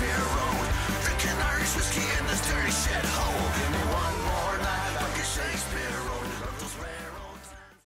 fear